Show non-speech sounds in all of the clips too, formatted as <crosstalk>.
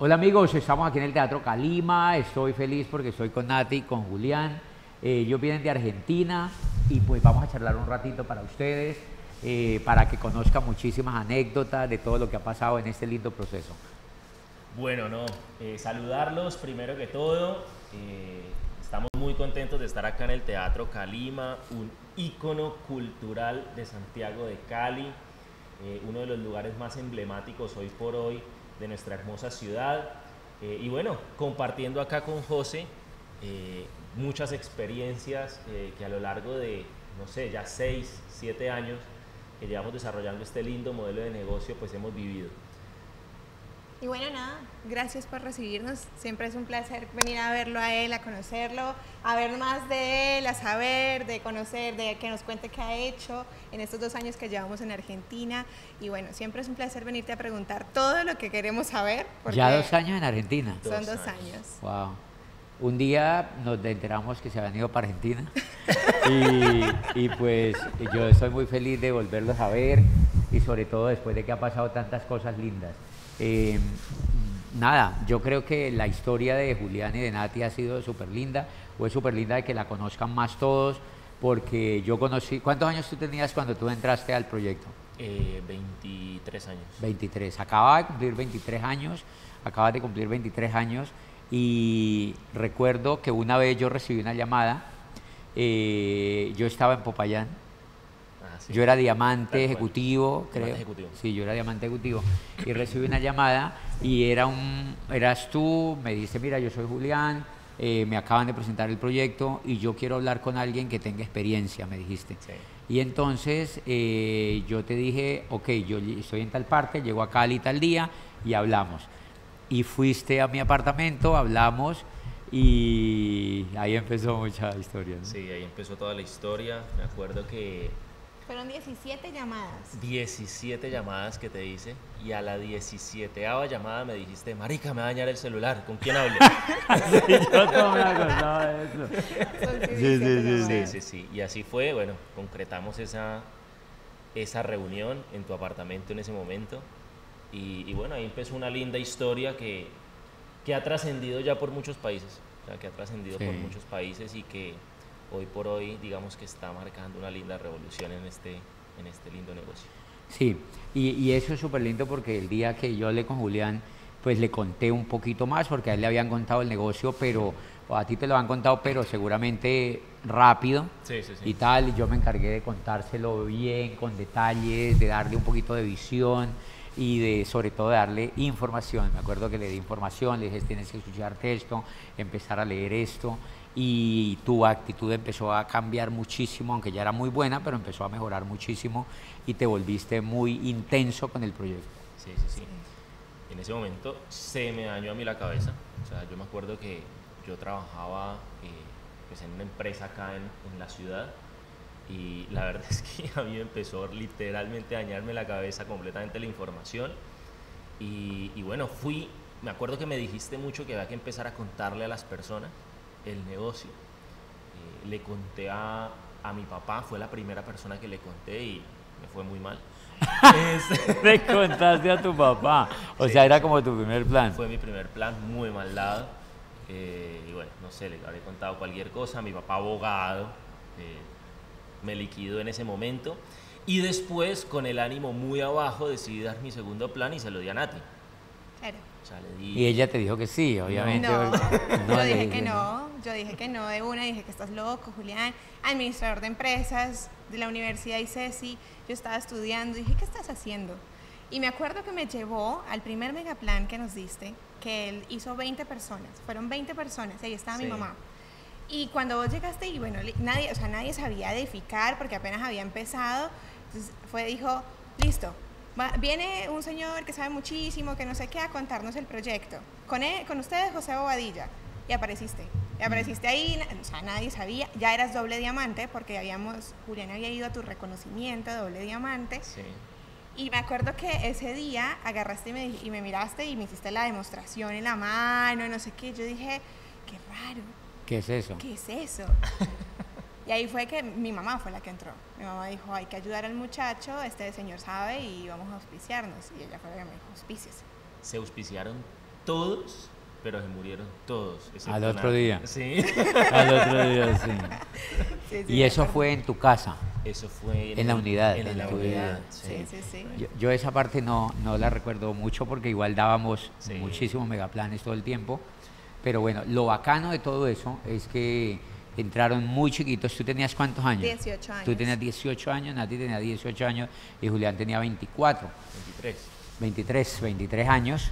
Hola amigos, estamos aquí en el Teatro Calima, estoy feliz porque estoy con Nati, con Julián, eh, ellos vienen de Argentina y pues vamos a charlar un ratito para ustedes, eh, para que conozcan muchísimas anécdotas de todo lo que ha pasado en este lindo proceso. Bueno, no, eh, saludarlos primero que todo, estamos muy contentos de estar acá en el Teatro Calima, un ícono cultural de Santiago de Cali, uno de los lugares más emblemáticos hoy por hoy de nuestra hermosa ciudad. Eh, y bueno, compartiendo acá con José eh, muchas experiencias eh, que a lo largo de, no sé, ya seis, siete años que llevamos desarrollando este lindo modelo de negocio, pues hemos vivido. Y bueno, nada, gracias por recibirnos. Siempre es un placer venir a verlo a él, a conocerlo, a ver más de él, a saber, de conocer, de que nos cuente qué ha hecho en estos dos años que llevamos en Argentina. Y bueno, siempre es un placer venirte a preguntar todo lo que queremos saber. Ya dos años en Argentina. Son dos años. Wow. Un día nos enteramos que se habían ido para Argentina <laughs> y, y pues yo estoy muy feliz de volverlos a ver y sobre todo después de que ha pasado tantas cosas lindas. Eh, nada, yo creo que la historia de Julián y de Nati ha sido súper linda, fue súper linda de que la conozcan más todos, porque yo conocí, ¿cuántos años tú tenías cuando tú entraste al proyecto? 23 eh, años. 23, acaba de cumplir 23 años, acaba de cumplir 23 años y recuerdo que una vez yo recibí una llamada, eh, yo estaba en Popayán, yo era diamante ejecutivo, creo. Sí, yo era diamante ejecutivo. Y recibí una llamada y era un, eras tú, me dice, mira, yo soy Julián, eh, me acaban de presentar el proyecto y yo quiero hablar con alguien que tenga experiencia, me dijiste. Y entonces eh, yo te dije, ok, yo estoy en tal parte, llego a Cali tal día y hablamos. Y fuiste a mi apartamento, hablamos y ahí empezó mucha historia. Sí, ahí empezó toda la historia. Me acuerdo que fueron 17 llamadas. 17 llamadas que te hice y a la 17 llamada me dijiste, marica, me va a dañar el celular, ¿con quién hablo? <laughs> yo me acordaba de eso. Sí sí, sí, sí, sí. Y así fue, bueno, concretamos esa, esa reunión en tu apartamento en ese momento. Y, bueno, ahí empezó una linda historia que, que ha trascendido ya por muchos países. O sea, que ha trascendido por muchos países y que hoy por hoy digamos que está marcando una linda revolución en este, en este lindo negocio. Sí, y, y eso es súper lindo porque el día que yo hablé con Julián, pues le conté un poquito más porque a él le habían contado el negocio, pero a ti te lo han contado, pero seguramente rápido sí, sí, sí. y tal. Y yo me encargué de contárselo bien, con detalles, de darle un poquito de visión y de sobre todo darle información. Me acuerdo que le di información, le dije tienes que escucharte esto, empezar a leer esto y tu actitud empezó a cambiar muchísimo, aunque ya era muy buena, pero empezó a mejorar muchísimo y te volviste muy intenso con el proyecto. Sí, sí, sí. En ese momento se me dañó a mí la cabeza. O sea, yo me acuerdo que yo trabajaba eh, pues en una empresa acá en, en, la ciudad y la <laughs> verdad es que a mí me empezó literalmente a dañarme la cabeza completamente la información. Y, y bueno, fui, me acuerdo que me dijiste mucho que había que empezar a contarle a las personas el negocio. Eh, le conté a, a, mi papá, fue la primera persona que le conté y me fue muy mal. <laughs> <laughs> le contaste a tu papá, o sea, era como tu primer plan. Fue mi primer plan, muy mal dado. Eh, y bueno, no sé, le habré contado cualquier cosa. Mi papá abogado eh, me liquidó en ese momento. Y después, con el ánimo muy abajo, decidí dar mi segundo plan y se lo di a Nati. Claro. Y ella te dijo que sí, obviamente. No, yo dije que no, yo dije que no de una, dije que estás loco, Julián, administrador de empresas de la Universidad ICESI, yo estaba estudiando, dije, ¿qué estás haciendo? Y me acuerdo que me llevó al primer megaplan que nos diste, que él hizo 20 personas, fueron 20 personas, ahí estaba mi mamá. Y cuando vos llegaste y bueno, nadie, o sea, nadie sabía edificar porque apenas había empezado, entonces fue, dijo, listo, viene un señor que sabe muchísimo, que no sé qué, a contarnos el proyecto. Con, él, con ustedes, José Bobadilla. Y apareciste. Y apareciste ahí, o sea, nadie sabía. Ya eras doble diamante, porque habíamos, Julián había ido a tu reconocimiento doble diamante. Sí. Y me acuerdo que ese día agarraste y me, y me miraste y me hiciste la demostración en la mano, no sé qué. Yo dije, qué raro. ¿Qué es eso? ¿Qué es eso? <laughs> Y ahí fue que mi mamá fue la que entró. Mi mamá dijo, hay que ayudar al muchacho, este señor sabe y vamos a auspiciarnos. Y ella fue la que me dijo, auspicios. Se auspiciaron todos, pero se murieron todos. Al otro día. Sí. <laughs> Al otro día, sí. Sí, sí, Y eso acuerdo. fue en tu casa. Eso fue En la unidad, En, en la tu unidad. Sí, sí, sí. Yo, yo esa parte no, no la recuerdo mucho porque igual dábamos Sí. muchísimos megaplanes todo el tiempo. Pero bueno, lo bacano de todo eso es que entraron muy chiquitos. ¿Tú tenías cuántos años? 18 Tú años. tenías 18 años, Nati tenía 18 años y Julián tenía 24. 23. 23, 23 años.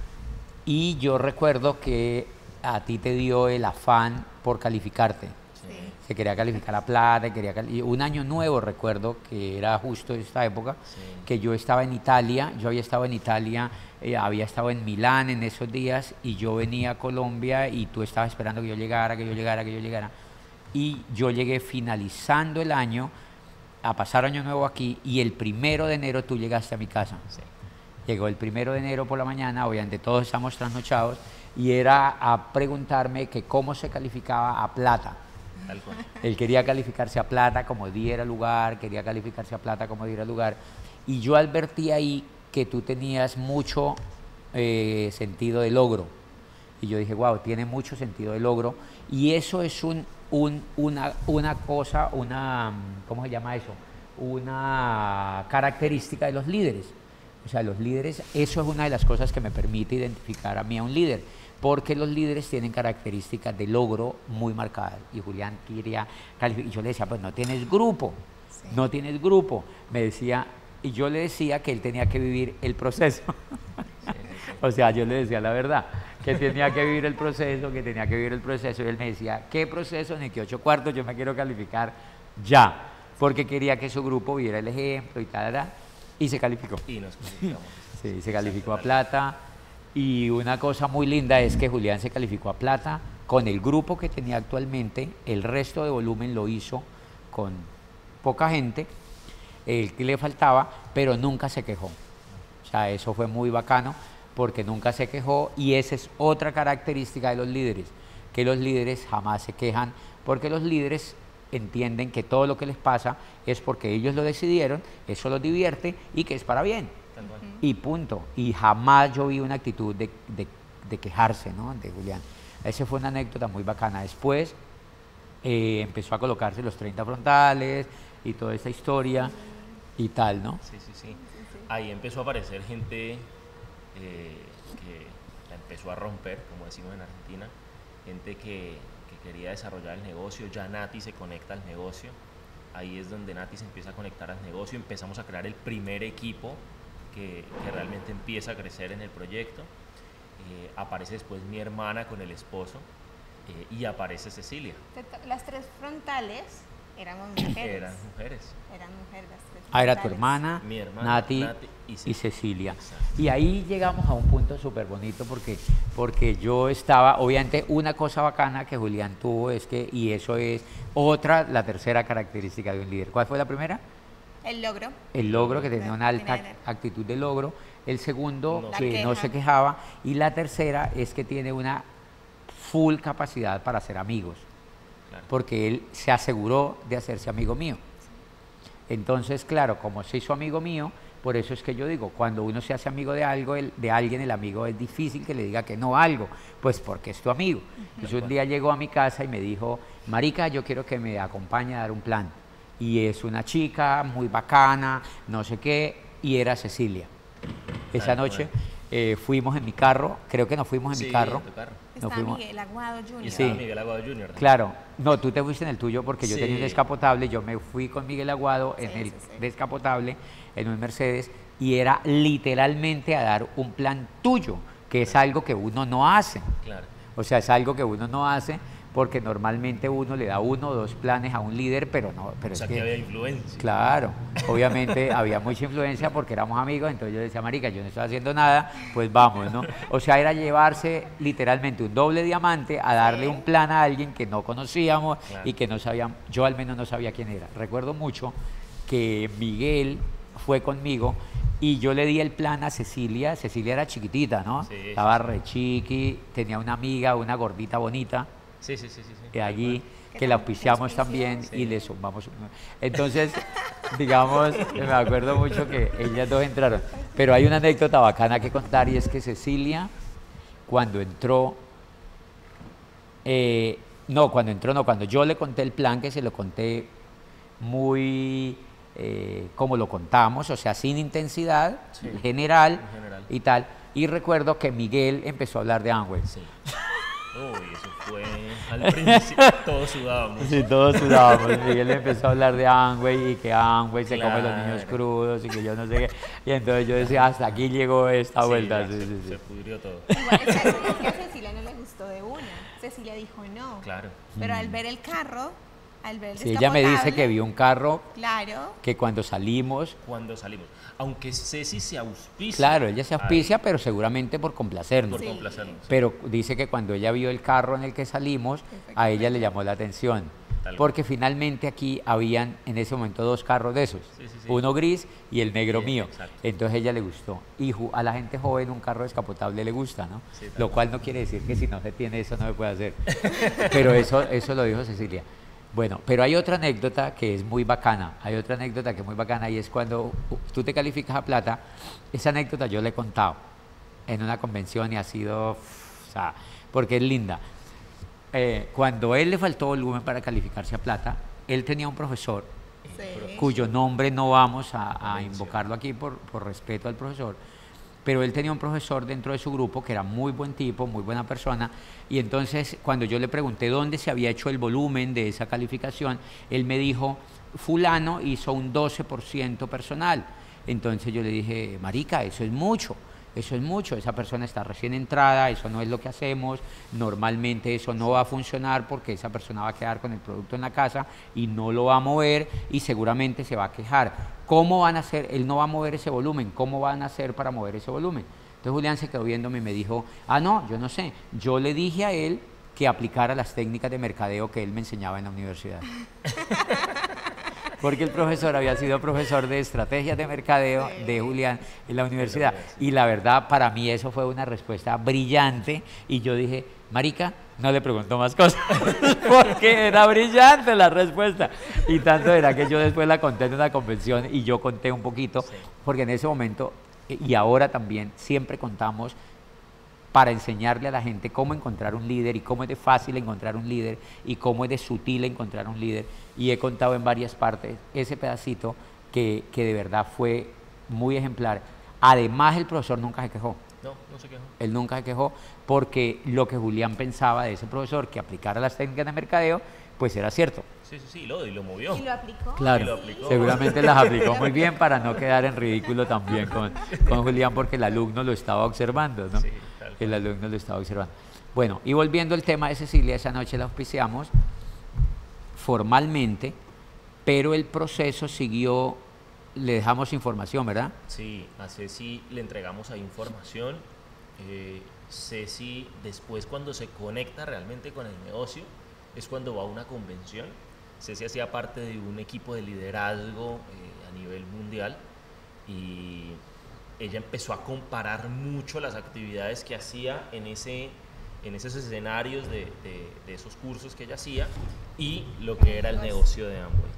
Y yo recuerdo que a ti te dio el afán por calificarte. Sí. Se quería calificar a plata, quería y un año nuevo recuerdo que era justo esta época, Sí. que yo estaba en Italia, yo había estado en Italia, eh, había estado en Milán en esos días y yo venía a Colombia y tú estabas esperando que yo llegara, que yo llegara, que yo llegara. Y yo llegué finalizando el año a pasar año nuevo aquí y el primero de enero tú llegaste a mi casa. Sí. Llegó el primero de enero por la mañana, obviamente todos estamos trasnochados, y era a preguntarme que cómo se calificaba a plata. Tal cual. Él quería calificarse a plata como diera lugar, quería calificarse a plata como diera lugar. Y yo advertí ahí que tú tenías mucho eh, sentido de logro. Y yo dije, wow, tiene mucho sentido de logro. Y eso es un, un- una, una cosa, una, ¿cómo se llama eso? Una característica de los líderes. O sea, los líderes, eso es una de las cosas que me permite identificar a mí a un líder, porque los líderes tienen características de logro muy marcadas. Y Julián quería y yo le decía, pues no tienes grupo, Sí. no tienes grupo. Me decía, y yo le decía que él tenía que vivir el proceso. <laughs> <laughs> o sea, yo le decía la verdad, que tenía que vivir el proceso, que tenía que vivir el proceso. Y él me decía, ¿qué proceso? Ni que ocho cuartos, yo me quiero calificar ya. Porque quería que su grupo viera el ejemplo y tal, tal, y se calificó. Y nos calificamos. Sí, se calificó a plata. Y una cosa muy linda es que Julián se calificó a plata con el grupo que tenía actualmente. El resto de volumen lo hizo con poca gente, el que le faltaba, pero nunca se quejó. O sea, eso fue muy bacano porque nunca se quejó y esa es otra característica de los líderes, que los líderes jamás se quejan porque los líderes entienden que todo lo que les pasa es porque ellos lo decidieron, eso los divierte y que es para bien. Y punto. Y jamás yo vi una actitud de, de- de quejarse, ¿no? De Julián. Esa fue una anécdota muy bacana. Después eh, empezó a colocarse los 30 frontales y toda esa historia y tal, ¿no? Sí, sí, sí. Ahí empezó a aparecer gente eh, que la empezó a romper, como decimos en Argentina, gente que, que quería desarrollar el negocio, ya Nati se conecta al negocio, ahí es donde Nati se empieza a conectar al negocio, empezamos a crear el primer equipo que, que realmente empieza a crecer en el proyecto, Eh, aparece después mi hermana con el esposo eh, y aparece Cecilia, Las tres frontales éramos mujeres. eran mujeres. Eran mujeres las tres Ah, era tu hermana, Mi hermana, Nati, Nati y y, Cecilia. Exacto. Y ahí llegamos a un punto súper bonito porque, porque yo estaba, obviamente, una cosa bacana que Julián tuvo es que, y eso es otra, la tercera característica de un líder. ¿Cuál fue la primera? El logro. El logro, que tenía una alta tener- actitud de logro. El segundo, No que no se quejaba. Y la tercera es que tiene una full capacidad para ser amigos, Claro. porque él se aseguró de hacerse amigo mío. Entonces, claro, como se hizo amigo mío, por eso es que yo digo, cuando uno se hace amigo de algo, el- de alguien, el amigo es difícil que le diga que no algo, pues porque es tu amigo. Entonces un día llegó a mi casa y me dijo, Marica, yo quiero que me acompañe a dar un plan. Y es una chica muy bacana, no sé qué, y era Cecilia. Esa Tal noche eh, fuimos en mi carro, creo que nos fuimos en Sí, mi carro. en tu carro. Estaba fuimos- Miguel Aguado Jr. Sí. estaba Miguel Aguado Jr. también. Claro, no, tú te fuiste en el tuyo porque yo tenía un descapotable, yo me fui con Miguel Aguado en el sí, sí. descapotable, en un Mercedes, y era literalmente a dar un plan tuyo, que es algo que uno no hace. Claro. O sea, es algo que uno no hace porque normalmente uno le da uno o dos planes a un líder, pero no, pero O es sea, que, que había influencia. Claro, <laughs> obviamente había mucha influencia porque éramos amigos, entonces yo decía, Marica, yo no estoy haciendo nada, pues vamos, ¿no? O sea, era llevarse literalmente un doble diamante a darle un plan a alguien que no conocíamos Claro. y que no sabíamos, yo al menos no sabía quién era. Recuerdo mucho que Miguel fue conmigo y yo le di el plan a Cecilia, Cecilia era chiquitita, ¿no? Sí, Estaba re chiqui, tenía una amiga, una gordita bonita Sí, sí, sí, sí. allí Que que la auspiciamos también Sí. y le sumamos. Entonces, <laughs> digamos, me acuerdo mucho que ellas dos entraron. Pero hay una anécdota bacana que contar y es que Cecilia cuando entró, eh, no, cuando entró, no, cuando yo le conté el plan, que se lo conté muy eh, como lo contamos, o sea, sin intensidad, Sí, general, en general. y tal. Y recuerdo que Miguel empezó a hablar de Amway. Sí. Uy, eso fue al principio, todos sudábamos. Sí, todos sudábamos. Miguel empezó a hablar de Amway y que Amway se come los niños crudos y que yo no sé qué. Y entonces yo decía, hasta aquí llegó esta Sí, vuelta. ya Sí, se, sí, sí. se pudrió todo. Igual, es que es que a Cecilia no le gustó de una. Cecilia dijo no. Claro. Pero al ver el carro, al ver el Sí, ella me dice que vio un carro Claro. que cuando salimos, Cuando salimos. Aunque Ceci se auspicia. claro, ella se auspicia, pero seguramente por complacernos. Por Sí. complacernos. Pero dice que cuando ella vio el carro en el que salimos, a ella le llamó la atención. Tal Porque finalmente aquí habían en ese momento dos carros de esos, Sí, sí, sí. uno gris y el negro Sí, mío. exacto. Entonces a ella le gustó. Y a la gente joven un carro descapotable le gusta, ¿no? Lo cual. cual no quiere decir que si no se tiene eso no se puede hacer. <laughs> pero eso, eso lo dijo Cecilia. Bueno, pero hay otra anécdota que es muy bacana. Hay otra anécdota que es muy bacana y es cuando tú te calificas a plata. Esa anécdota yo la he contado en una convención y ha sido, o sea, porque es linda. Eh, cuando a él le faltó volumen para calificarse a plata, él tenía un profesor Sí. cuyo nombre no vamos a, a invocarlo aquí por, por respeto al profesor, pero él tenía un profesor dentro de su grupo que era muy buen tipo, muy buena persona, y entonces cuando yo le pregunté dónde se había hecho el volumen de esa calificación, él me dijo, fulano hizo un 12% personal. Entonces yo le dije, Marica, eso es mucho. Eso es mucho, esa persona está recién entrada, eso no es lo que hacemos, normalmente eso no va a funcionar porque esa persona va a quedar con el producto en la casa y no lo va a mover y seguramente se va a quejar. ¿Cómo van a hacer? Él no va a mover ese volumen, ¿cómo van a hacer para mover ese volumen? Entonces Julián se quedó viéndome y me dijo, ah, no, yo no sé, yo le dije a él que aplicara las técnicas de mercadeo que él me enseñaba en la universidad. <laughs> Porque el profesor había sido profesor de estrategias de mercadeo de Julián en la universidad. Y la verdad, para mí eso fue una respuesta brillante. Y yo dije, Marica, no le pregunto más cosas. <laughs> Porque era brillante la respuesta. Y tanto era que yo después la conté en una convención y yo conté un poquito. Porque en ese momento, y ahora también, siempre contamos para enseñarle a la gente cómo encontrar un líder y cómo es de fácil encontrar un líder y cómo es de sutil encontrar un líder. Y he contado en varias partes ese pedacito que, que de verdad fue muy ejemplar. Además, el profesor nunca se quejó. No, no se quejó. Él nunca se quejó porque lo que Julián pensaba de ese profesor, que aplicara las técnicas de mercadeo, pues era cierto. Sí, sí, sí, lo, y lo movió. ¿Y lo aplicó? Claro, Y lo aplicó. seguramente las aplicó muy bien <laughs> para no quedar en ridículo también con, con Julián porque el alumno lo estaba observando, ¿no? Sí, el alumno lo estaba observando. Bueno, y volviendo al tema de Cecilia, esa noche la auspiciamos formalmente, pero el proceso siguió, le dejamos información, ¿verdad? Sí, a Ceci le entregamos ahí información. Eh, Ceci después cuando se conecta realmente con el negocio es cuando va a una convención. Ceci hacía parte de un equipo de liderazgo eh, a nivel mundial y ella empezó a comparar mucho las actividades que hacía en, ese, en esos escenarios de, de- de esos cursos que ella hacía y lo que era el negocio de Amway.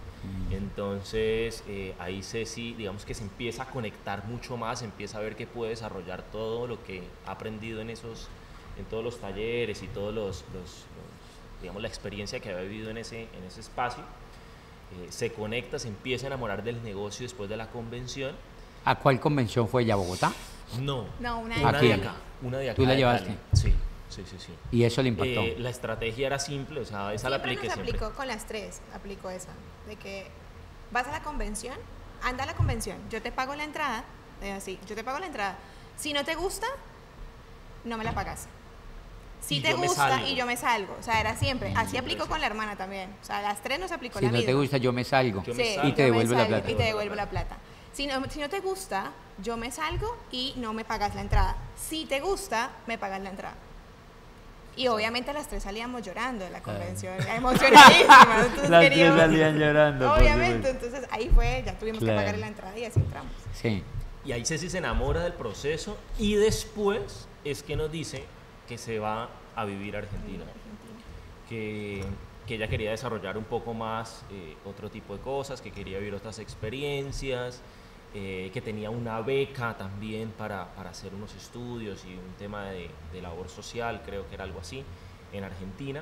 Entonces eh, ahí Ceci, digamos que se empieza a conectar mucho más, empieza a ver que puede desarrollar todo lo que ha aprendido en esos, en todos los talleres y todos los, los- los- digamos la experiencia que había vivido en ese, en ese espacio. Eh, se conecta, se empieza a enamorar del negocio después de la convención. ¿A cuál convención fue ella, Bogotá? No, No, una una Aquí. de acá, una de acá. ¿Tú la llevaste? Sí, sí, sí, sí. Y eso le impactó. Eh, la estrategia era simple, o sea, esa la Siempre apliqué nos siempre. aplicó con las tres, aplicó esa, de que vas a la convención, anda a la convención, yo te pago la entrada, es así, yo te pago la entrada. Si no te gusta, no me la pagas. Si Y te gusta salgo. y yo me salgo, o sea, era siempre. Así aplicó con la hermana también, o sea, las tres nos aplicó si la no te misma. gusta, yo me salgo. Yo me Sí, salgo. Y te devuelvo la salgo plata. Y te devuelvo la plata. Si no, si no te gusta, yo me salgo y no me pagas la entrada. Si te gusta, me pagas la entrada. Y obviamente las tres salíamos llorando de la convención, emocionadísimas. entonces <laughs> Las tres salían llorando. Obviamente, entonces ahí fue, ya tuvimos Claro. que pagar la entrada y así entramos. Sí. Y ahí Ceci se enamora del proceso y después es que nos dice que se va a vivir a Argentina. Que, que ella quería desarrollar un poco más eh, otro tipo de cosas, que quería vivir otras experiencias. eh, que tenía una beca también para, para, hacer unos estudios y un tema de, de, labor social, creo que era algo así, en Argentina.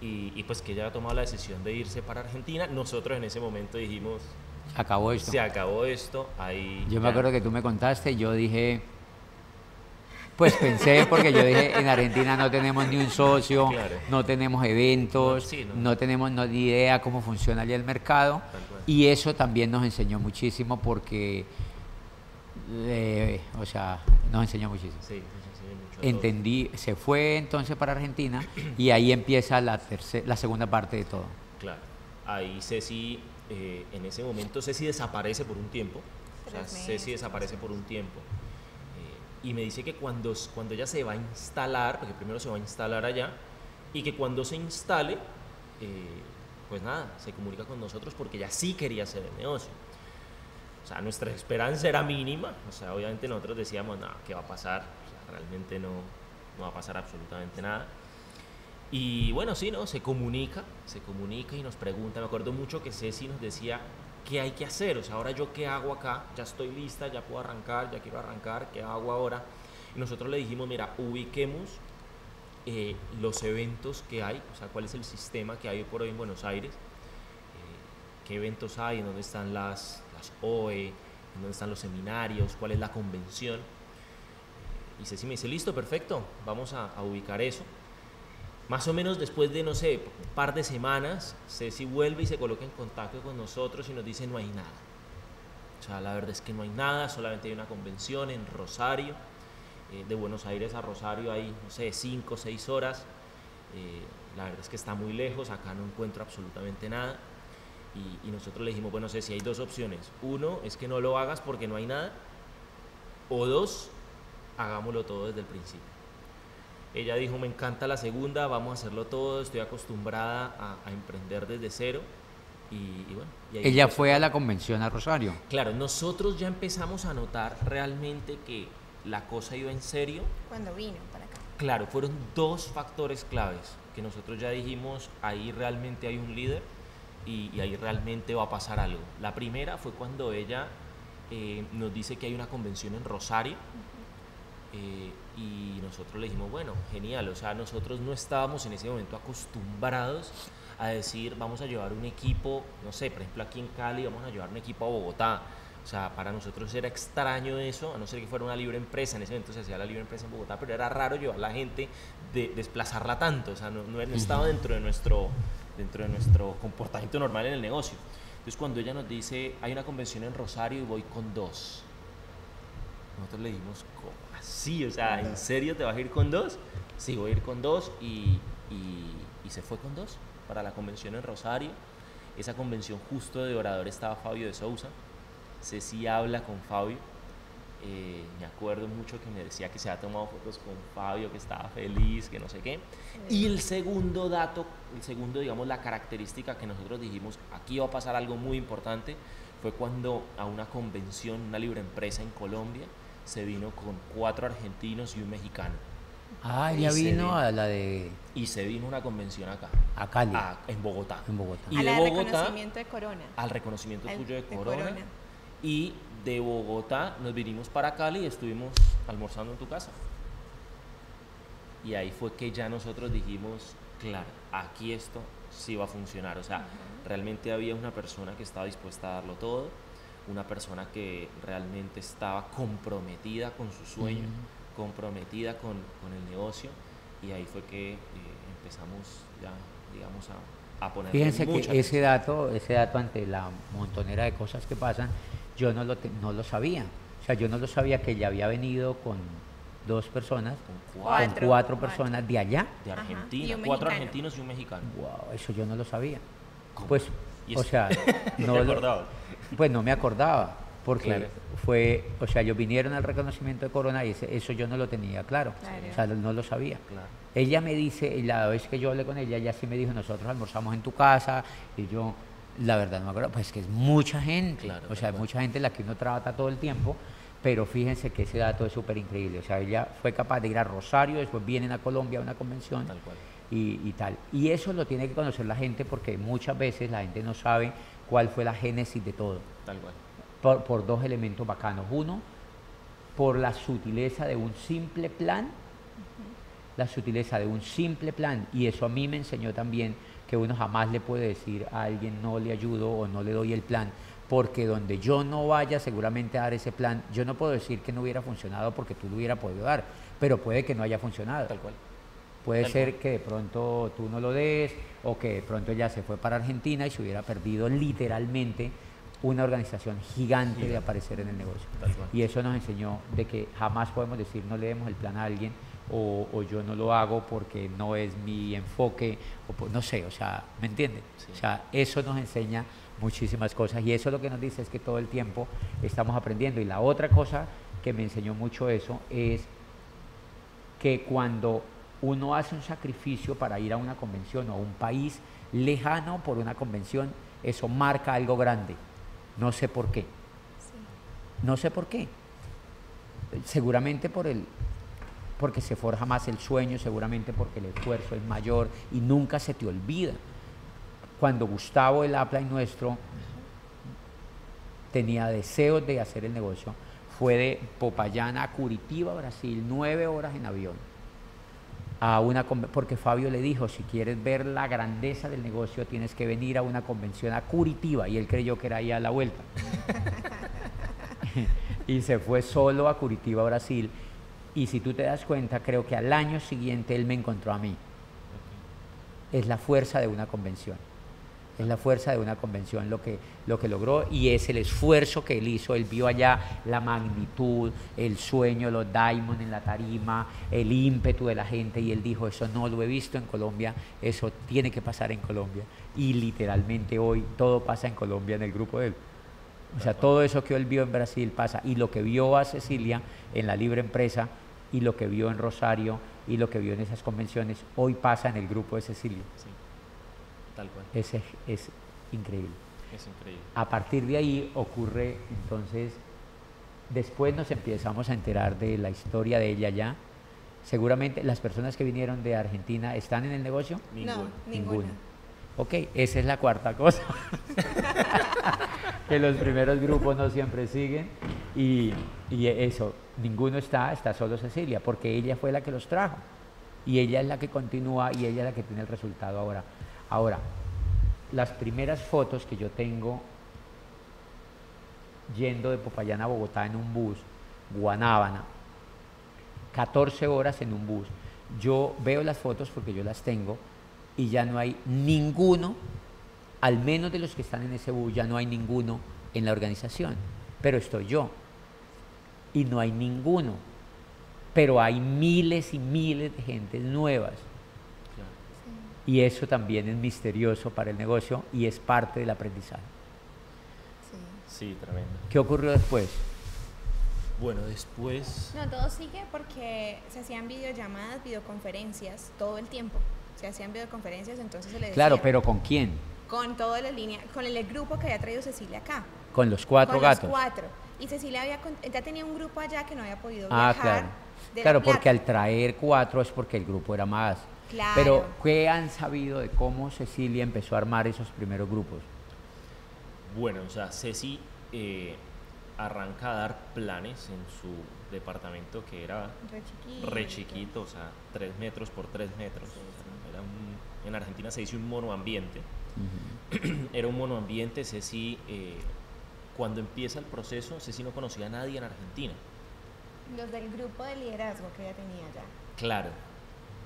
Y, y, pues que ella había tomado la decisión de irse para Argentina. Nosotros en ese momento dijimos... Acabó esto. Se acabó esto. Ahí yo me acuerdo que tú me contaste, yo dije, pues pensé, porque yo dije, en Argentina no tenemos ni un socio, no tenemos eventos, no, tenemos ni idea cómo funciona allá el mercado. Y eso también nos enseñó muchísimo porque, eh, o sea, nos enseñó muchísimo. Sí, Entendí, se fue entonces para Argentina y ahí empieza la, la segunda parte de todo. Claro, ahí Ceci, eh, en ese momento Ceci desaparece por un tiempo. O sea, Ceci desaparece por un tiempo y me dice que cuando, cuando ella se va a instalar, porque primero se va a instalar allá, y que cuando se instale, eh, pues nada, se comunica con nosotros porque ella sí quería hacer el negocio. O sea, nuestra esperanza era mínima, o sea, obviamente nosotros decíamos, no, ¿qué va a pasar? realmente no, no va a pasar absolutamente nada. Y bueno, sí, ¿no? Se comunica, se comunica y nos pregunta. Me acuerdo mucho que Ceci nos decía, ¿qué hay que hacer? O sea, ahora yo qué hago acá, ya estoy lista, ya puedo arrancar, ya quiero arrancar, ¿qué hago ahora? Y nosotros le dijimos, mira, ubiquemos eh, los eventos que hay, o sea, cuál es el sistema que hay por hoy en Buenos Aires, eh, qué eventos hay, dónde están las, OE, dónde están los seminarios, cuál es la convención. y Ceci me dice, listo, perfecto, vamos a ubicar eso. Más o menos después de, no sé, un par de semanas, Ceci vuelve y se coloca en contacto con nosotros y nos dice no hay nada. O sea, la verdad es que no hay nada, solamente hay una convención en Rosario. Eh, de Buenos Aires a Rosario hay, no sé, cinco o seis horas. Eh, la verdad es que está muy lejos, acá no encuentro absolutamente nada. Y, y nosotros le dijimos, bueno, Ceci, hay dos opciones. Uno es que no lo hagas porque no hay nada. O dos, hagámoslo todo desde el principio. Ella dijo, me encanta la segunda, vamos a hacerlo todo, estoy acostumbrada a, emprender desde cero. Y, bueno, Ella fue a la convención a Rosario. Claro, nosotros ya empezamos a notar realmente que la cosa iba en serio. Cuando vino para acá. Claro, fueron dos factores claves que nosotros ya dijimos, ahí realmente hay un líder y, ahí realmente va a pasar algo. La primera fue cuando ella eh, nos dice que hay una convención en Rosario. Eh, y nosotros le dijimos, bueno, genial, o sea, nosotros no estábamos en ese momento acostumbrados a decir, vamos a llevar un equipo, no sé, por ejemplo aquí en Cali vamos a llevar un equipo a Bogotá. O sea, para nosotros era extraño eso, a no ser que fuera una libre empresa, en ese momento se hacía la libre empresa en Bogotá, pero era raro llevar a la gente, de desplazarla tanto, o sea, no, no, estaba dentro de, nuestro, dentro de nuestro comportamiento normal en el negocio. Entonces cuando ella nos dice, hay una convención en Rosario y voy con dos, nosotros le dijimos, ¿cómo? Sí, o sea, ¿en serio te vas a ir con dos? Sí, voy a ir con dos y, y, se fue con dos para la convención en Rosario. Esa convención justo de orador estaba Fabio de Sousa. Ceci habla con Fabio. Eh, me acuerdo mucho que me decía que se había tomado fotos con Fabio, que estaba feliz, que no sé qué. Y el segundo dato, el segundo, digamos, la característica que nosotros dijimos, aquí va a pasar algo muy importante, fue cuando a una convención, una libre empresa en Colombia, se vino con cuatro argentinos y un mexicano. Ah, ya vino, a la de... Y se vino una convención acá. A Cali. en Bogotá. En Bogotá. Y de Bogotá, reconocimiento de Corona. Al reconocimiento tuyo de, corona, Y de Bogotá nos vinimos para Cali y estuvimos almorzando en tu casa. Y ahí fue que ya nosotros dijimos, claro, aquí esto sí va a funcionar. O sea, realmente había una persona que estaba dispuesta a darlo todo una persona que realmente estaba comprometida con su sueño, comprometida con, con, el negocio y ahí fue que eh, empezamos ya, digamos, a, a poner... Fíjense que ese dato, ese dato ante la montonera de cosas que pasan, yo no lo, no lo sabía. O sea, yo no lo sabía que ella había venido con dos personas, con cuatro, cuatro personas de allá. De Argentina, cuatro argentinos y un mexicano. Wow, eso yo no lo sabía. Pues, o sea, <laughs> no <laughs> lo, pues no me acordaba, porque fue, o sea, ellos vinieron al reconocimiento de Corona y eso yo no lo tenía claro, o sea, no lo sabía. Ella me dice, y la vez que yo hablé con ella, ella sí me dijo, nosotros almorzamos en tu casa, y yo, la verdad no me acuerdo, pues que es mucha gente, o sea, mucha gente la que uno trata todo el tiempo, pero fíjense que ese dato es súper increíble, o sea, ella fue capaz de ir a Rosario, después vienen a Colombia a una convención. Y, y, tal. Y eso lo tiene que conocer la gente porque muchas veces la gente no sabe cuál fue la génesis de todo. Tal cual. por, por dos elementos bacanos. Uno, por la sutileza de un simple plan, la sutileza de un simple plan. Y eso a mí me enseñó también que uno jamás le puede decir a alguien no le ayudo o no le doy el plan, porque donde yo no vaya seguramente a dar ese plan, yo no puedo decir que no hubiera funcionado porque tú lo hubiera podido dar, pero puede que no haya funcionado. Tal cual. Puede Tal ser que de pronto tú no lo des o que de pronto ya se fue para Argentina y se hubiera perdido literalmente una organización gigante de aparecer en el negocio. Y eso nos enseñó de que jamás podemos decir no le demos el plan a alguien o, o yo no lo hago porque no es mi enfoque, o por- no sé, o sea, ¿me entiende? Sí. O sea, eso nos enseña muchísimas cosas y eso lo que nos dice es que todo el tiempo estamos aprendiendo. Y la otra cosa que me enseñó mucho eso es que cuando uno hace un sacrificio para ir a una convención o a un país lejano por una convención, eso marca algo grande. No sé por qué. No sé por qué. Seguramente por el porque se forja más el sueño, seguramente porque el esfuerzo es mayor y nunca se te olvida. Cuando Gustavo, el upline nuestro, tenía deseos de hacer el negocio, fue de Popayán a Curitiba, Brasil, nueve horas en avión. A una porque Fabio le dijo, si quieres ver la grandeza del negocio, tienes que venir a una convención a Curitiba. Y él creyó que era ahí a la vuelta. <laughs> y se fue solo a Curitiba, Brasil. Y si tú te das cuenta, creo que al año siguiente él me encontró a mí. Es la fuerza de una convención. Es la fuerza de una convención lo que, lo que logró y es el esfuerzo que él hizo. Él vio allá la magnitud, el sueño, los diamonds en la tarima, el ímpetu de la gente y él dijo, eso no lo he visto en Colombia, eso tiene que pasar en Colombia. Y literalmente hoy todo pasa en Colombia en el grupo de él. O sea, todo eso que él vio en Brasil pasa. Y lo que vio a Cecilia en la libre empresa y lo que vio en Rosario y lo que vio en esas convenciones, hoy pasa en el grupo de Cecilia. Sí. Tal cual. Es, es increíble. Es increíble. A partir de ahí ocurre, entonces, después nos empezamos a enterar de la historia de ella ya. Seguramente las personas que vinieron de Argentina están en el negocio. Ninguno. No, ninguna. Ok, esa es la cuarta cosa. <laughs> que los primeros grupos no siempre siguen. Y, y eso, ninguno está, está solo Cecilia, porque ella fue la que los trajo. Y ella es la que continúa y ella es la que tiene el resultado ahora. Ahora, las primeras fotos que yo tengo yendo de Popayán a Bogotá en un bus, Guanábana, 14 horas en un bus. Yo veo las fotos porque yo las tengo y ya no hay ninguno, al menos de los que están en ese bus, ya no hay ninguno en la organización, pero estoy yo y no hay ninguno, pero hay miles y miles de gentes nuevas. Y eso también es misterioso para el negocio y es parte del aprendizaje. Sí. Sí, tremendo. ¿Qué ocurrió después? Bueno, después. No, todo sigue porque se hacían videollamadas, videoconferencias todo el tiempo. Se hacían videoconferencias, entonces se le decía Claro, pero ¿con quién? con toda la línea, con el, el grupo que había traído Cecilia acá. Con los cuatro con gatos. Los cuatro. Y Cecilia había, con- ya tenía un grupo allá que no había podido Ah, viajar. claro. de La Claro, porque al traer cuatro es porque el grupo era más. Claro. Pero, ¿qué han sabido de cómo Cecilia empezó a armar esos primeros grupos? Bueno, o sea, Ceci eh, arranca a dar planes en su departamento que era Re chiquito. re chiquito, o sea, 3 metros por 3 metros. Era un- en Argentina se dice un monoambiente. <clears throat> Era un monoambiente, Ceci, eh, cuando empieza el proceso, Ceci no conocía a nadie en Argentina. Los del grupo de liderazgo que ella tenía allá. Claro,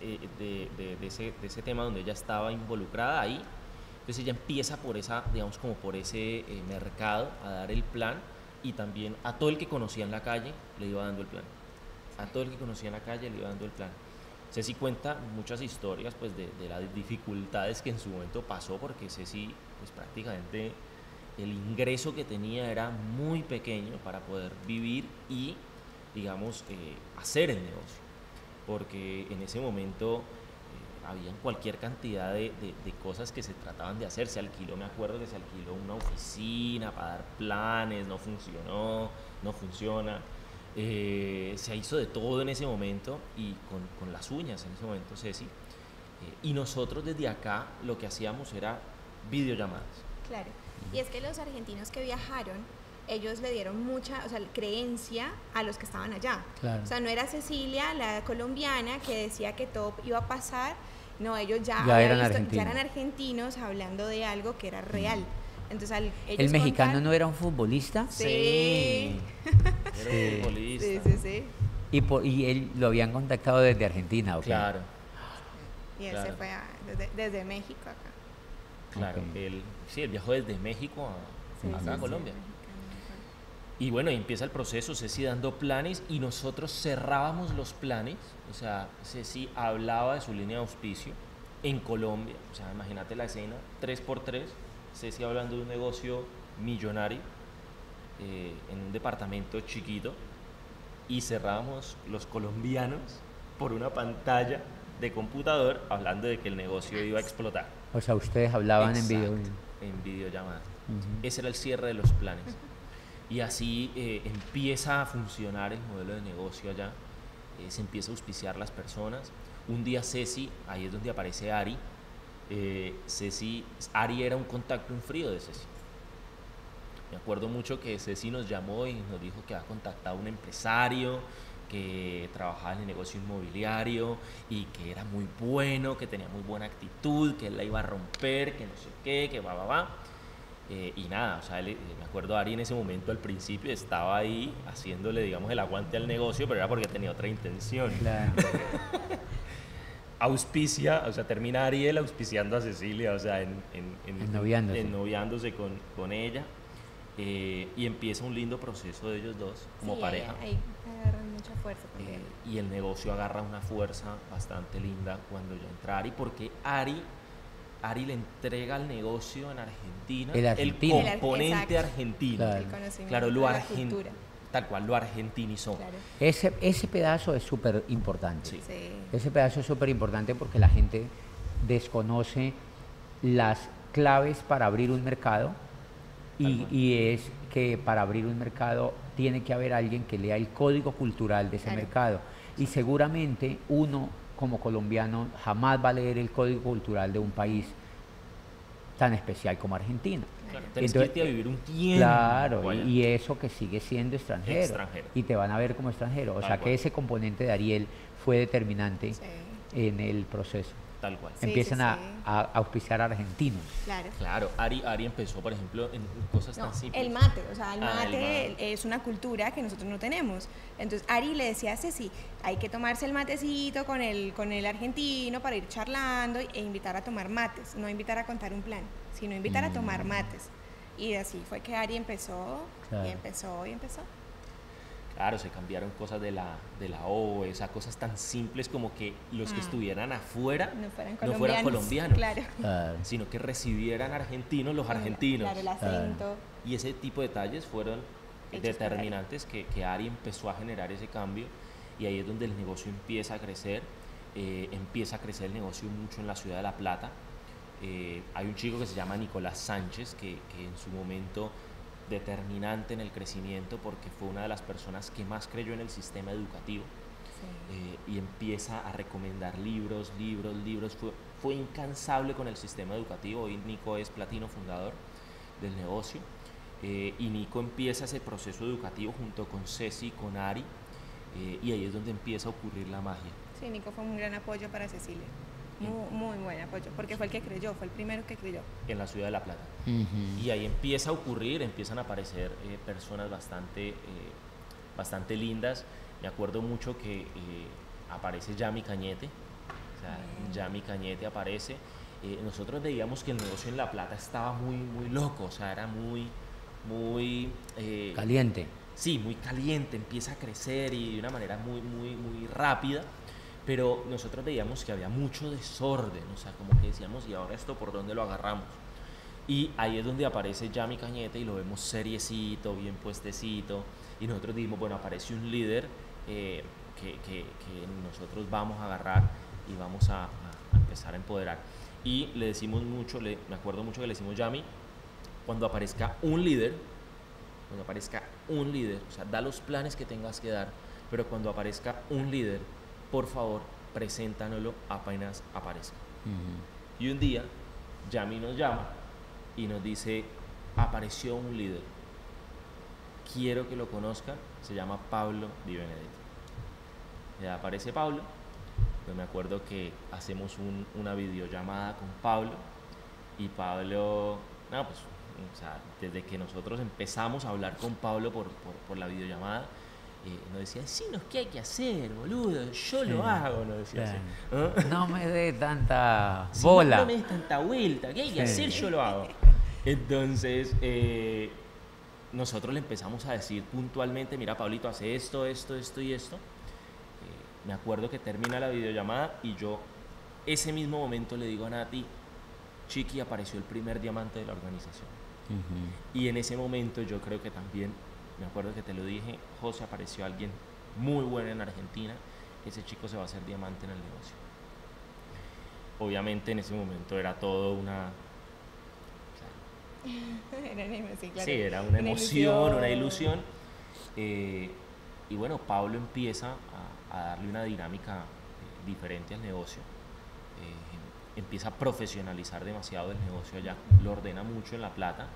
eh, de, ese, tema donde ella estaba involucrada ahí. Entonces ella empieza por esa, digamos, como por ese eh, mercado a dar el plan y también a todo el que conocía en la calle le iba dando el plan. A todo el que conocía en la calle le iba dando el plan. Ceci cuenta muchas historias pues, de, de las dificultades que en su momento pasó porque Ceci pues, prácticamente el ingreso que tenía era muy pequeño para poder vivir y, digamos, eh, hacer el negocio. Porque en ese momento eh, habían cualquier cantidad de, de- de cosas que se trataban de hacer. Se alquiló, me acuerdo que se alquiló una oficina para dar planes, no funcionó, no funciona. Eh, se hizo de todo en ese momento y con, con las uñas en ese momento, Ceci. Eh, y nosotros desde acá lo que hacíamos era videollamadas. Claro. Y es que los argentinos que viajaron ellos le dieron mucha, o sea, creencia a los que estaban allá. Claro. O sea, no era Cecilia, la colombiana, que decía que todo iba a pasar. No, ellos ya, Ya habían eran visto- argentinos. ya eran argentinos hablando de algo que era real. Entonces, al ellos ¿El mexicano contar- no era un futbolista? Sí. <laughs> Era Sí. un futbolista. Sí, sí, sí. Y, por- y él lo habían contactado desde Argentina, ¿ok? Claro, Y él Claro. se fue a- desde, desde México acá. claro. Ok. Él, sí, él viajó desde México a, Sí, acá sí, a sí, Colombia. Y bueno, empieza el proceso, Ceci dando planes y nosotros cerrábamos los planes. O sea, Ceci hablaba de su línea de auspicio en Colombia. O sea, imagínate la escena, 3x3, Ceci hablando de un negocio millonario eh, en un departamento chiquito y cerrábamos los colombianos por una pantalla de computador hablando de que el negocio iba a explotar. O sea, ustedes hablaban en video. Exacto, En videollamada. Ujú. Ese era el cierre de los planes. Y así eh, empieza a funcionar el modelo de negocio allá. eh, se empieza a auspiciar las personas. Un día Ceci, ahí es donde aparece Ari. eh, Ceci, Ari era un contacto en frío de Ceci. Me acuerdo mucho que Ceci nos llamó y nos dijo que había contactado a un empresario que trabajaba en el negocio inmobiliario y que era muy bueno, que tenía muy buena actitud, que él la iba a romper, que no sé qué, que va, va, va. Eh, y nada, o sea, él, me acuerdo Ari en ese momento al principio estaba ahí haciéndole, digamos, el aguante al negocio, pero era porque tenía otra intención. Claro. <laughs> Auspicia, o sea, termina Ariel auspiciando a Cecilia, o sea, en, en, en- Ennoviándose. ennoviándose con, con ella. eh, y empieza un lindo proceso de ellos dos como Sí, pareja. Ahí, ahí agarran mucha fuerza Eh, también. y el negocio agarra una fuerza bastante linda cuando ya entra Ari, porque Ari, Ari le entrega al negocio en Argentina El argentino. Componente exacto. argentino. Claro. El conocimiento Claro, lo de la argen- cultura. tal cual, lo argentinizó. Claro. Ese, ese pedazo es súper importante. Sí. Sí. Ese pedazo es súper importante porque la gente desconoce las claves para abrir un mercado y, y es que para abrir un mercado tiene que haber alguien que lea el código cultural de ese Claro. mercado. Y seguramente uno como colombiano jamás va a leer el código cultural de un país tan especial como Argentina. Claro, Entonces, que irte a vivir un tiempo. Claro, y, y eso que sigue siendo extranjero. Extranjero. Y te van a ver como extranjero. O Tal sea que ese componente de Ariel fue determinante Sí. en el proceso. Tal cual. Sí, Empiezan sí, a, sí. a auspiciar a argentinos. Claro. Claro, Ari, Ari empezó, por ejemplo, en cosas No, tan simples. el mate, o sea, el Ah, el mate es una cultura que nosotros no tenemos. Entonces, Ari le decía a Ceci, hay que tomarse el matecito con el, con el argentino para ir charlando e invitar a tomar mates, no invitar a contar un plan, sino invitar a tomar mates. Y así fue que Ari empezó, Claro. y empezó, y empezó. Claro, se cambiaron cosas de la, de la O, sea, cosas tan simples como que los que Ah. estuvieran afuera No fueran no colombianos. fueran colombianos, Claro. Claro. sino que recibieran argentinos los argentinos. Claro, el acento. Y ese tipo de detalles fueron Hechos determinantes que, que Ari empezó a generar ese cambio y ahí es donde el negocio empieza a crecer, eh, empieza a crecer el negocio mucho en la ciudad de La Plata. Eh, hay un chico que se llama Nicolás Sánchez que, que en su momento determinante en el crecimiento porque fue una de las personas que más creyó en el sistema educativo Sí. eh, y empieza a recomendar libros, libros, libros. Fue, fue incansable con el sistema educativo. Hoy Nico es platino fundador del negocio. eh, y Nico empieza ese proceso educativo junto con Ceci, con Ari. eh, y ahí es donde empieza a ocurrir la magia. Sí, Nico fue un gran apoyo para Cecilia. Muy, muy buen apoyo, porque fue el que creyó, fue el primero que creyó. en la ciudad de La Plata. Y ahí empieza a ocurrir, empiezan a aparecer eh, personas bastante, eh, bastante lindas. Me acuerdo mucho que eh, aparece Yami Cañete. O sea. Yami Cañete aparece. Eh, nosotros veíamos que el negocio en La Plata estaba muy, muy loco, o sea, era muy, muy... eh, Caliente. sí, muy caliente, empieza a crecer y de una manera muy, muy, muy rápida. Pero nosotros veíamos que había mucho desorden, o sea, como que decíamos, ¿y ahora esto por dónde lo agarramos? Y ahí es donde aparece Yami Cañete y lo vemos seriecito, bien puestecito. Y nosotros dijimos, bueno, aparece un líder eh, que, que- nosotros vamos a agarrar y vamos a, a empezar a empoderar. Y le decimos mucho, le- me acuerdo mucho que le decimos Yami, cuando aparezca un líder, cuando aparezca un líder, o sea, da los planes que tengas que dar, pero cuando aparezca un líder, por favor, preséntanoslo apenas aparezca. Y un día, Yami nos llama y nos dice, apareció un líder. quiero que lo conozcan, se llama Pablo Di Benedetto. Ya aparece Pablo, yo me acuerdo que hacemos una videollamada con Pablo y Pablo, no, pues, o sea, desde que nosotros empezamos a hablar con Pablo por, por, la videollamada, eh, nos decía, sí, no, ¿qué hay que hacer, boludo? Yo lo hago, nos así. ¿no? me dé tanta <laughs> bola. no, me des tanta vuelta, ¿qué hay que hacer? Yo lo hago. Entonces, eh, nosotros le empezamos a decir puntualmente, mira, Pablito, hace esto, esto, esto y esto. Eh, me acuerdo que termina la videollamada y yo ese mismo momento le digo a Nati, Chiqui apareció el primer diamante de la organización. Y en ese momento yo creo que también, me acuerdo que te lo dije, José apareció alguien muy bueno en Argentina, ese chico se va a hacer diamante en el negocio. Obviamente en ese momento era todo una... <laughs> sí, era una, emoción, una ilusión. Eh, y bueno, Pablo empieza a, darle una dinámica eh, diferente al negocio empieza a profesionalizar demasiado el negocio allá, lo ordena mucho en La Plata.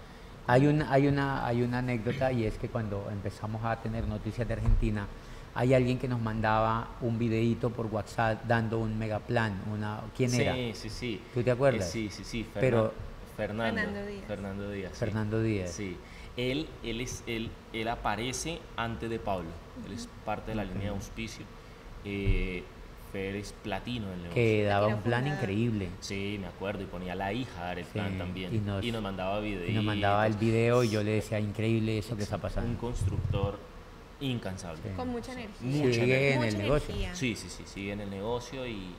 Hay una, hay, una, hay una anécdota y es que cuando empezamos a tener noticias de Argentina, hay alguien que nos mandaba un videito por WhatsApp dando un megaplan. Una, ¿Quién era? Sí, sí, sí. ¿Tú te acuerdas? sí, sí, sí. Pero, Fernando, Fernando Díaz. Fernando Díaz. Sí. Él, él, es, él, él aparece antes de Pablo. Él es parte de la línea de auspicio. Eh, Pérez platino del negocio. Que daba un plan increíble. Sí, me acuerdo, y ponía a la hija a dar el plan también. Y nos, mandaba videos. Y nos mandaba el video y yo le decía, increíble eso que está pasando. Un constructor incansable. Con mucha energía. Mucha sigue en el negocio. Sí, sí, sí, sigue en el negocio y,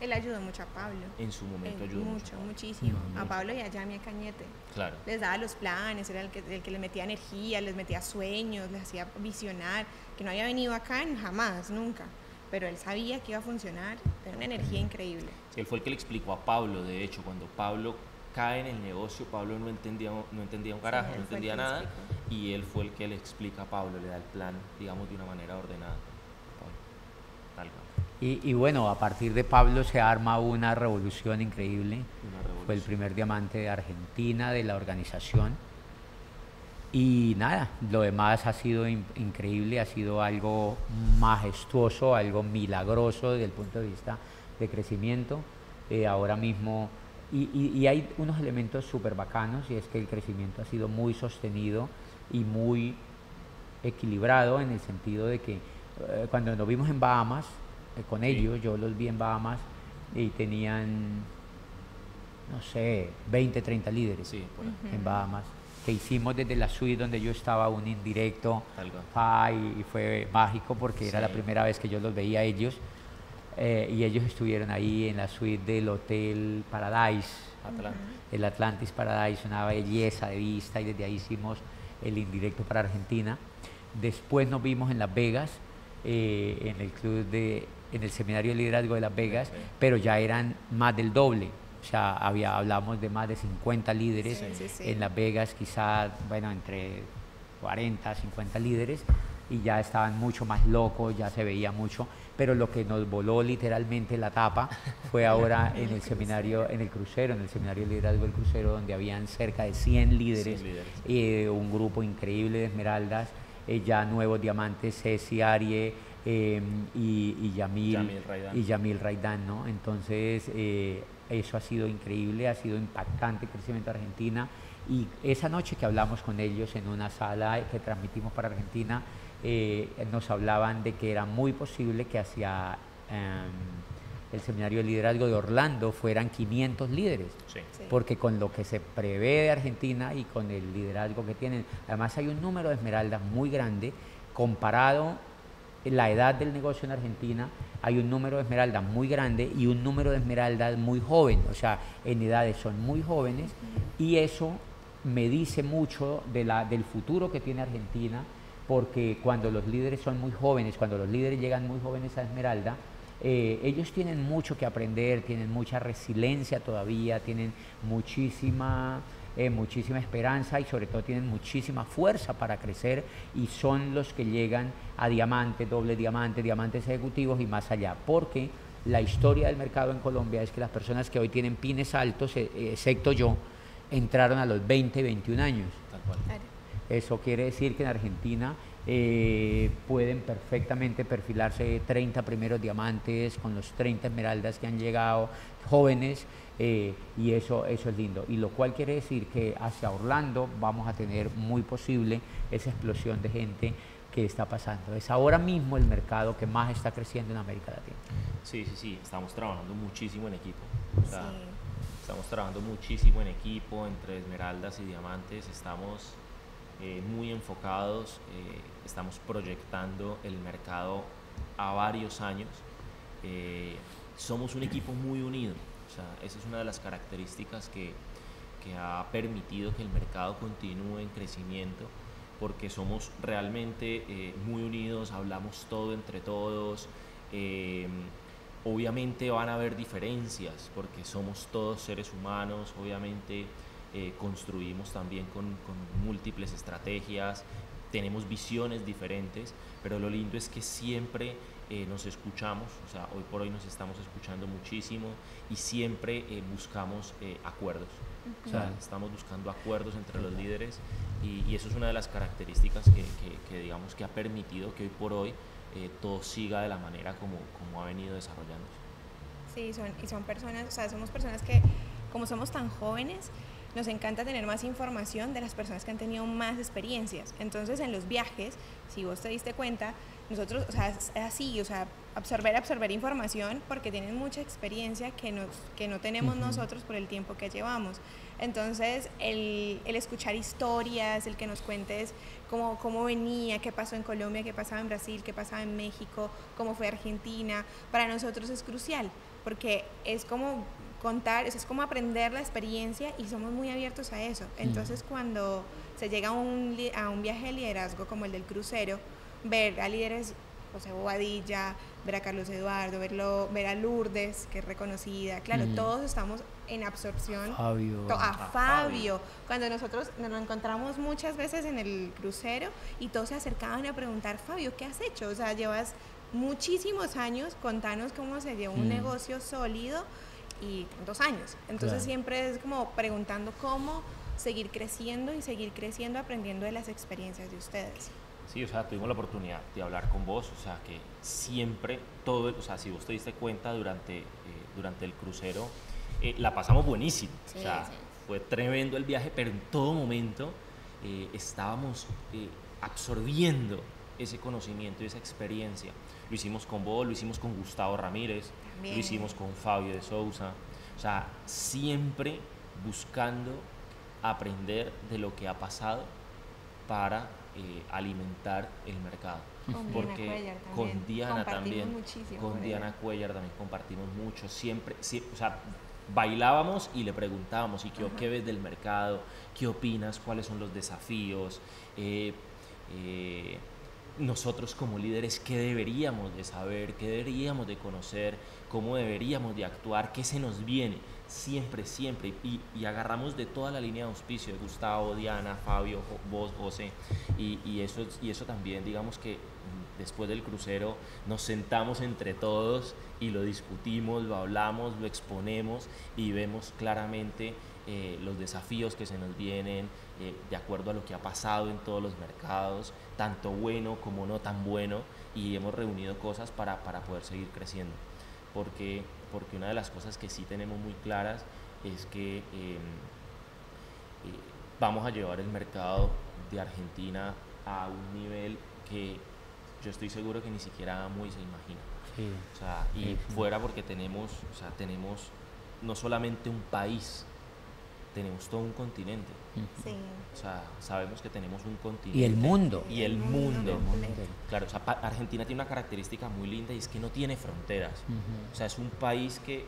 Él ayudó mucho a Pablo. En su momento ayudó mucho. muchísimo. A Pablo y a Yami a Cañete. Claro. Les daba los planes, era el que, el que les metía energía, les metía sueños, les hacía visionar, que no había venido acá jamás, nunca pero él sabía que iba a funcionar, tenía una energía increíble. él fue el que le explicó a Pablo, de hecho, cuando Pablo cae en el negocio, Pablo no entendía, no entendía un carajo, no entendía nada, y él fue el que le explica a Pablo, le da el plan, digamos, de una manera ordenada. Y, y, bueno, a partir de Pablo se arma una revolución increíble. Fue el primer diamante de Argentina, de la organización. Y nada, lo demás ha sido increíble, ha sido algo majestuoso, algo milagroso desde el punto de vista de crecimiento. Eh, ahora mismo, y, hay unos elementos súper bacanos, y es que el crecimiento ha sido muy sostenido y muy equilibrado en el sentido de que eh, cuando nos vimos en Bahamas, eh, con ellos, yo los vi en Bahamas y tenían, no sé, 20, 30 líderes en Bahamas que hicimos desde la suite donde yo estaba, un indirecto, y, fue mágico porque era la primera vez que yo los veía a ellos. Eh, y ellos estuvieron ahí en la suite del Hotel Paradise, el Atlantis Paradise, una belleza de vista, y desde ahí hicimos el indirecto para Argentina. Después nos vimos en Las Vegas, eh, en el club de, en el seminario de liderazgo de Las Vegas, pero ya eran más del doble o sea, había, hablamos de más de 50 líderes en Las Vegas, quizás, bueno, entre 40, 50 líderes, y ya estaban mucho más locos, ya se veía mucho, pero lo que nos voló literalmente la tapa <laughs> fue ahora en el seminario, en el crucero, en el seminario de liderazgo del crucero, donde habían cerca de 100 líderes, y eh, un grupo increíble de esmeraldas, eh, ya nuevos diamantes, Ceci, Arie, eh, y, y, Yamil, y Yamil Raidán, ¿no? Entonces, eso ha sido increíble, ha sido impactante el crecimiento de Argentina. Y esa noche que hablamos con ellos en una sala que transmitimos para Argentina, eh, nos hablaban de que era muy posible que hacia em, el seminario de liderazgo de Orlando fueran 500 líderes. Porque con lo que se prevé de Argentina y con el liderazgo que tienen, además hay un número de esmeraldas muy grande comparado la edad del negocio en Argentina hay un número de esmeraldas muy grande y un número de esmeraldas muy joven, o sea, en edades son muy jóvenes y eso me dice mucho del futuro que tiene Argentina, porque cuando los líderes son muy jóvenes, cuando los líderes llegan muy jóvenes a Esmeralda, eh, ellos tienen mucho que aprender, tienen mucha resiliencia todavía, tienen muchísima eh, muchísima esperanza y sobre todo tienen muchísima fuerza para crecer y son los que llegan a diamante, doble diamante, diamantes ejecutivos y más allá. Porque la historia del mercado en Colombia es que las personas que hoy tienen pines altos, eh, excepto yo, entraron a los 20, 21 años. Eso quiere decir que en Argentina eh, pueden perfectamente perfilarse 30 primeros diamantes con los 30 esmeraldas que han llegado, jóvenes, eh, y eso, eso es lindo. Y lo cual quiere decir que hacia Orlando vamos a tener muy posible esa explosión de gente que está pasando. Es ahora mismo el mercado que más está creciendo en América Latina. Sí, sí, sí, estamos trabajando muchísimo en equipo. Estamos trabajando muchísimo en equipo, entre esmeraldas y diamantes, estamos eh, muy enfocados, eh, estamos proyectando el mercado a varios años. Eh, somos un equipo muy unido, o sea, esa es una de las características que, que ha permitido que el mercado continúe en crecimiento, porque somos realmente muy unidos, hablamos todo entre todos. obviamente van a haber diferencias, porque somos todos seres humanos, obviamente eh, construimos también con, múltiples estrategias, tenemos visiones diferentes, pero lo lindo es que siempre eh, nos escuchamos, o sea, hoy por hoy nos estamos escuchando muchísimo y siempre eh, buscamos acuerdos. O sea, estamos buscando acuerdos entre los líderes y, eso es una de las características que, digamos que ha permitido que hoy por hoy todo siga de la manera como, como ha venido desarrollándose. Sí, son, y son personas, o sea, somos personas que como somos tan jóvenes, nos encanta tener más información de las personas que han tenido más experiencias. Entonces, en los viajes, si vos te diste cuenta, nosotros, o sea, es así, o sea, absorber, absorber información porque tienen mucha experiencia que, nos, que no tenemos nosotros por el tiempo que llevamos. Entonces, el, el, escuchar historias, el que nos cuentes cómo, cómo venía, qué pasó en Colombia, qué pasaba en Brasil, qué pasaba en México, cómo fue Argentina, para nosotros es crucial, porque es como contar, es como aprender la experiencia y somos muy abiertos a eso. Entonces cuando se llega a un, a un viaje de liderazgo como el del crucero, ver a líderes, José Bobadilla, ver a Carlos Eduardo, verlo, ver a Lourdes, que es reconocida, claro, todos estamos en absorción. Fabio. A, Fabio. Cuando nosotros nos lo encontramos muchas veces en el crucero y todos se acercaban a preguntar, Fabio, ¿qué has hecho? O sea, llevas muchísimos años, contanos cómo se llevó un negocio sólido y dos años. Entonces siempre es como preguntando cómo seguir creciendo y seguir creciendo aprendiendo de las experiencias de ustedes. Sí, o sea, tuvimos la oportunidad de hablar con vos, o sea, que siempre todo, o sea, si vos te diste cuenta durante, eh, durante el crucero, eh, la pasamos buenísimo, o sea, fue tremendo el viaje, pero en todo momento eh, estábamos absorbiendo ese conocimiento y esa experiencia. Lo hicimos con vos, lo hicimos con Gustavo Ramírez, lo hicimos con Fabio de Sousa. O sea, siempre buscando aprender de lo que ha pasado para eh, alimentar el mercado. Con Porque Diana con Diana también, con Diana Cuellar también compartimos mucho, siempre, o sea, bailábamos y le preguntábamos, ¿y qué, qué, ves del mercado? ¿Qué opinas? ¿Cuáles son los desafíos? Eh, eh, nosotros como líderes qué deberíamos de saber, qué deberíamos de conocer, cómo deberíamos de actuar, qué se nos viene, siempre, siempre. Y, agarramos de toda la línea de auspicio, de Gustavo, Diana, Fabio, vos, José. Y, eso, y eso también, digamos que mm, después del crucero nos sentamos entre todos y lo discutimos, lo hablamos, lo exponemos y vemos claramente eh, los desafíos que se nos vienen, eh, de acuerdo a lo que ha pasado en todos los mercados, tanto bueno como no tan bueno, y hemos reunido cosas para, para poder seguir creciendo. Porque, porque una de las cosas que sí tenemos muy claras es que em, eh, vamos a llevar el mercado de Argentina a un nivel que yo estoy seguro que ni siquiera muy se imagina. O sea, y fuera porque tenemos, o sea, tenemos no solamente un país, tenemos todo un continente. Sí. O sea, sabemos que tenemos un continente. Y el mundo. Y el, mundo. Claro, o sea, Argentina tiene una característica muy linda y es que no tiene fronteras. O sea, es un país que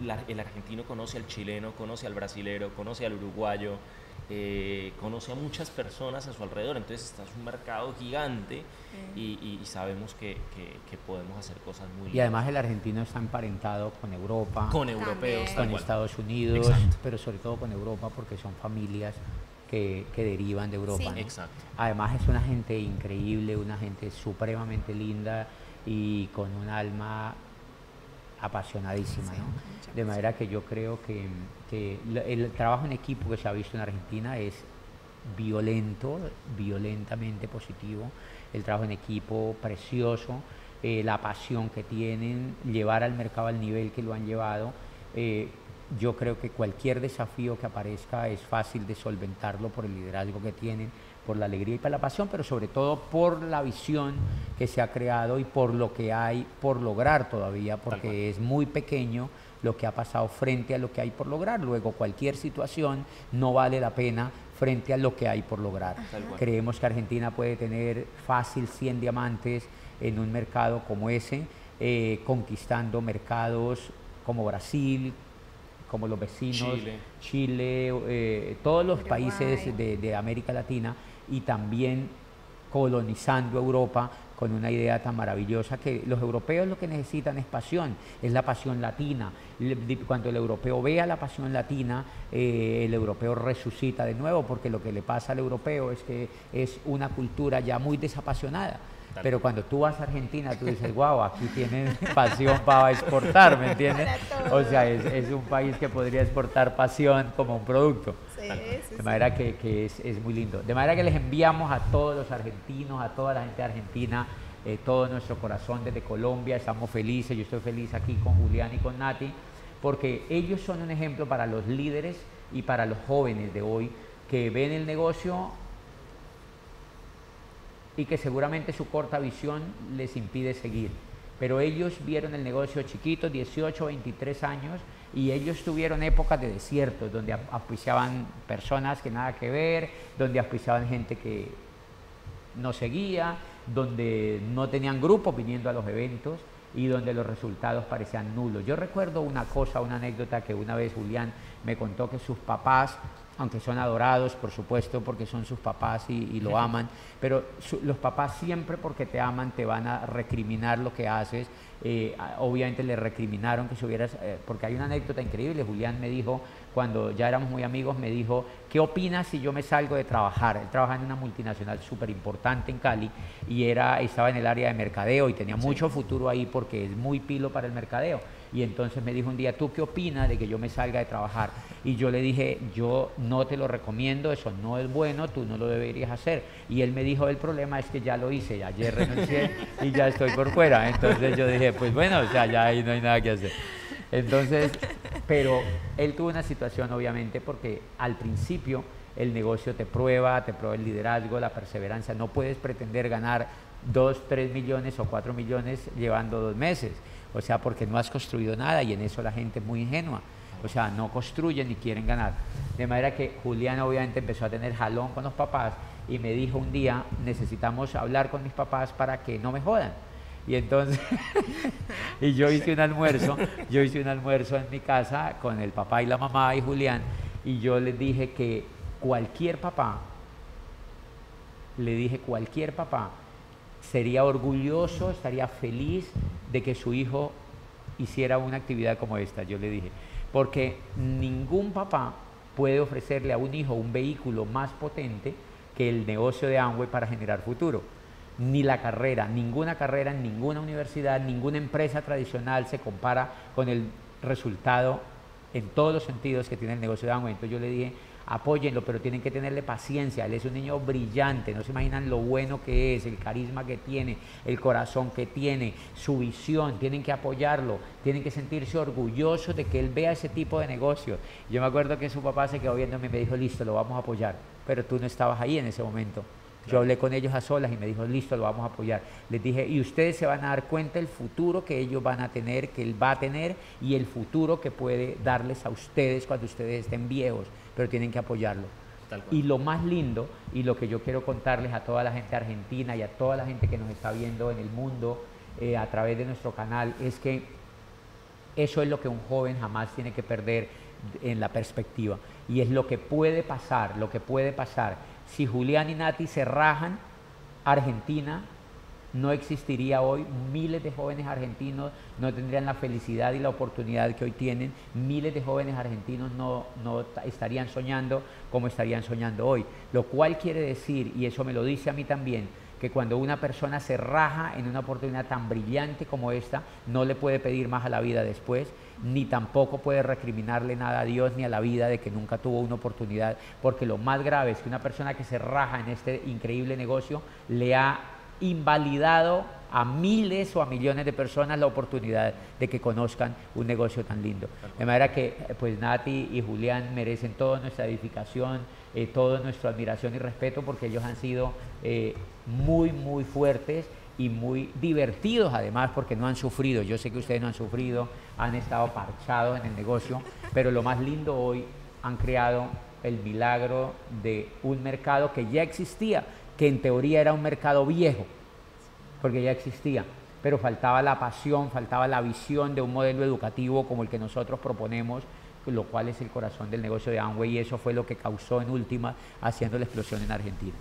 el argentino conoce al chileno, conoce al brasilero, conoce al uruguayo, eh, conoce a muchas personas a su alrededor, entonces está es un mercado gigante y, sabemos que, podemos hacer cosas muy lindas. Y además el argentino está emparentado con Europa, con europeos, con Estados Unidos, pero sobre todo con Europa porque son familias que, derivan de Europa. Exacto. Además es una gente increíble, una gente supremamente linda y con un alma apasionadísima, ¿no? De manera que yo creo que, el trabajo en equipo que se ha visto en Argentina es violento, violentamente positivo, el trabajo en equipo precioso, eh, la pasión que tienen, llevar al mercado al nivel que lo han llevado. Eh, yo creo que cualquier desafío que aparezca es fácil de solventarlo por el liderazgo que tienen, por la alegría y por la pasión, pero sobre todo por la visión que se ha creado y por lo que hay por lograr todavía, porque es muy pequeño lo que ha pasado frente a lo que hay por lograr. Luego cualquier situación no vale la pena frente a lo que hay por lograr. Creemos que Argentina puede tener fácil 100 diamantes en un mercado como ese, eh, conquistando mercados como Brasil, como los vecinos, Chile, eh, todos los países de, América Latina y también colonizando Europa con una idea tan maravillosa que los europeos lo que necesitan es pasión, es la pasión latina. Cuando el europeo vea la pasión latina, eh, el europeo resucita de nuevo, porque lo que le pasa al europeo es que es una cultura ya muy desapasionada. Pero cuando tú vas a Argentina, tú dices, wow, aquí tienen <laughs> pasión para exportar, ¿me entiendes? O sea, es, un país que podría exportar pasión como un producto. De manera que, es, muy lindo. De manera que les enviamos a todos los argentinos, a toda la gente de Argentina, eh, todo nuestro corazón desde Colombia. Estamos felices, yo estoy feliz aquí con Julián y con Nati, porque ellos son un ejemplo para los líderes y para los jóvenes de hoy que ven el negocio y que seguramente su corta visión les impide seguir. Pero ellos vieron el negocio chiquito, 18, 23 años, y ellos tuvieron épocas de desierto, donde auspiciaban personas que nada que ver, donde auspiciaban gente que no seguía, donde no tenían grupos viniendo a los eventos y donde los resultados parecían nulos. Yo recuerdo una cosa, una anécdota que una vez Julián me contó que sus papás aunque son adorados, por supuesto, porque son sus papás y, lo aman, pero los papás siempre porque te aman te van a recriminar lo que haces. Eh, obviamente le recriminaron que se hubieras, eh, porque hay una anécdota increíble, Julián me dijo, cuando ya éramos muy amigos, me dijo, ¿qué opinas si yo me salgo de trabajar? Él trabaja en una multinacional súper importante en Cali y era, estaba en el área de mercadeo y tenía mucho futuro ahí porque es muy pilo para el mercadeo y entonces me dijo un día, ¿tú qué opinas de que yo me salga de trabajar? Y yo le dije, yo no te lo recomiendo, eso no es bueno, tú no lo deberías hacer. Y él me dijo, el problema es que ya lo hice, ayer renuncié <laughs> y ya estoy por fuera. Entonces yo dije, pues bueno, o sea, ya ahí no hay nada que hacer. Entonces, pero él tuvo una situación obviamente porque al principio el negocio te prueba, te prueba el liderazgo, la perseverancia. No puedes pretender ganar 2, 3 millones o 4 millones llevando dos meses. O sea, porque no has construido nada y en eso la gente es muy ingenua. O sea, no construyen ni quieren ganar. De manera que Julián obviamente empezó a tener jalón con los papás y me dijo un día, necesitamos hablar con mis papás para que no me jodan. Y entonces, <laughs> y yo hice un almuerzo, yo hice un almuerzo en mi casa con el papá y la mamá y Julián, y yo les dije que cualquier papá, le dije cualquier papá sería orgulloso, estaría feliz de que su hijo hiciera una actividad como esta, yo le dije, porque ningún papá puede ofrecerle a un hijo un vehículo más potente que el negocio de Amway para generar futuro. Ni la carrera, ninguna carrera ninguna universidad, ninguna empresa tradicional se compara con el resultado en todos los sentidos que tiene el negocio de Amway. Entonces yo le dije, apóyenlo, pero tienen que tenerle paciencia. Él es un niño brillante, no se imaginan lo bueno que es, el carisma que tiene, el corazón que tiene, su visión, tienen que apoyarlo, tienen que sentirse orgullosos de que él vea ese tipo de negocio. Yo me acuerdo que su papá se quedó viéndome y me dijo, listo, lo vamos a apoyar, pero tú no estabas ahí en ese momento. Yo hablé con ellos a solas y me dijo, listo, lo vamos a apoyar. Les dije, y ustedes se van a dar cuenta del futuro que ellos van a tener, que él va a tener y el futuro que puede darles a ustedes cuando ustedes estén viejos, pero tienen que apoyarlo. Y lo más lindo y lo que yo quiero contarles a toda la gente argentina y a toda la gente que nos está viendo en el mundo eh, a través de nuestro canal es que eso es lo que un joven jamás tiene que perder en la perspectiva. Y es lo que puede pasar, lo que puede pasar si Julián y Nati se rajan, Argentina no existiría hoy, miles de jóvenes argentinos no tendrían la felicidad y la oportunidad que hoy tienen, miles de jóvenes argentinos no, no, estarían soñando como estarían soñando hoy. Lo cual quiere decir, y eso me lo dice a mí también, que cuando una persona se raja en una oportunidad tan brillante como esta, no le puede pedir más a la vida después, ni tampoco puede recriminarle nada a Dios ni a la vida de que nunca tuvo una oportunidad, porque lo más grave es que una persona que se raja en este increíble negocio le ha invalidado a miles o a millones de personas la oportunidad de que conozcan un negocio tan lindo. De manera que pues Nati y Julián merecen toda nuestra edificación, eh, toda nuestra admiración y respeto porque ellos han sido eh, muy, muy fuertes y muy divertidos además porque no han sufrido. Yo sé que ustedes no han sufrido, han estado parchados en el negocio, pero lo más lindo hoy han creado el milagro de un mercado que ya existía, que en teoría era un mercado viejo, porque ya existía, pero faltaba la pasión, faltaba la visión de un modelo educativo como el que nosotros proponemos, lo cual es el corazón del negocio de Amway y eso fue lo que causó en última haciendo la explosión en Argentina.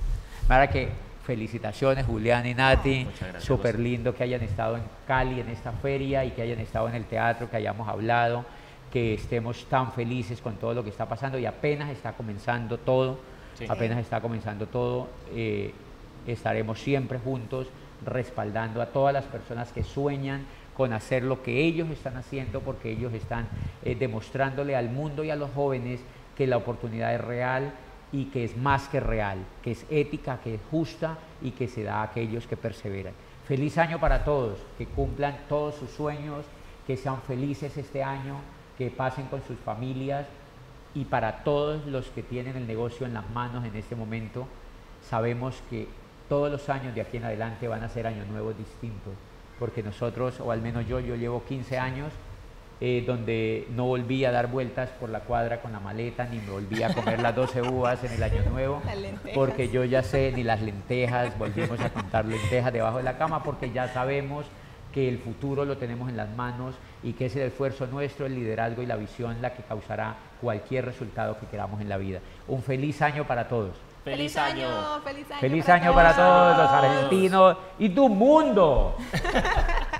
Para que felicitaciones Julián y Nati, súper lindo que hayan estado en Cali en esta feria y que hayan estado en el teatro, que hayamos hablado, que estemos tan felices con todo lo que está pasando y apenas está comenzando todo, apenas está comenzando todo, eh, estaremos siempre juntos respaldando a todas las personas que sueñan con hacer lo que ellos están haciendo porque ellos están eh, demostrándole al mundo y a los jóvenes que la oportunidad es real y que es más que real, que es ética, que es justa y que se da a aquellos que perseveran. Feliz año para todos, que cumplan todos sus sueños, que sean felices este año, que pasen con sus familias y para todos los que tienen el negocio en las manos en este momento, sabemos que todos los años de aquí en adelante van a ser años nuevos distintos porque nosotros, o al menos yo, yo llevo 15 años eh, donde no volví a dar vueltas por la cuadra con la maleta, ni me volví a comer las 12 uvas en el año nuevo, <laughs> porque yo ya sé, ni las lentejas, volvimos a contar lentejas debajo de la cama, porque ya sabemos que el futuro lo tenemos en las manos y que es el esfuerzo nuestro, el liderazgo y la visión la que causará cualquier resultado que queramos en la vida. Un feliz año para todos. Feliz año, feliz año. Feliz año para todos los argentinos y tu mundo. <laughs>